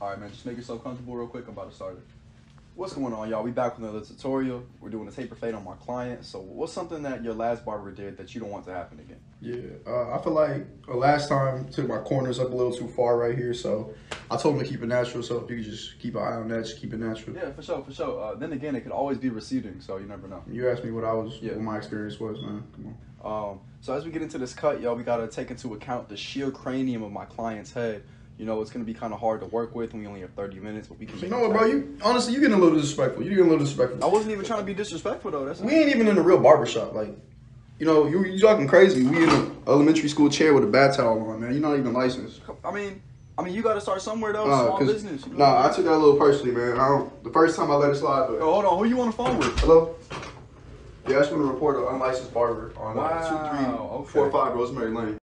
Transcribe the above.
All right, man. Just make yourself comfortable real quick. I'm about to start it. What's going on, y'all? We back with another tutorial. We're doing a taper fade on my client. So, what's something that your last barber did that you don't want to happen again? Yeah, uh, I feel like uh, last time took my corners up a little too far right here, so I told him to keep it natural. So if you could just keep an eye on that, just keep it natural. Yeah, for sure, for sure. Uh, then again, it could always be receding, so you never know. You asked me what I was, Yeah. what my experience was, man. Come on. Um, so as we get into this cut, y'all, we gotta take into account the sheer cranium of my client's head. You know, it's gonna be kind of hard to work with, and we only have 30 minutes, but we can. You know what, bro? You honestly, you're getting a little disrespectful. You're getting a little disrespectful. I wasn't even trying to be disrespectful though. That's We ain't even in a real barbershop. Like, you know, you you talking crazy. We in an elementary school chair with a bat towel on, man. You're not even licensed. I mean, I mean, you gotta start somewhere though. Uh, Small business. You know? Nah, I took that a little personally, man. I don't, the first time I let it slide, but Oh, hold on, who you on the phone with? hello. Yeah, I just want to report an unlicensed barber on uh, Wow, two three okay. four five Rosemary Lane.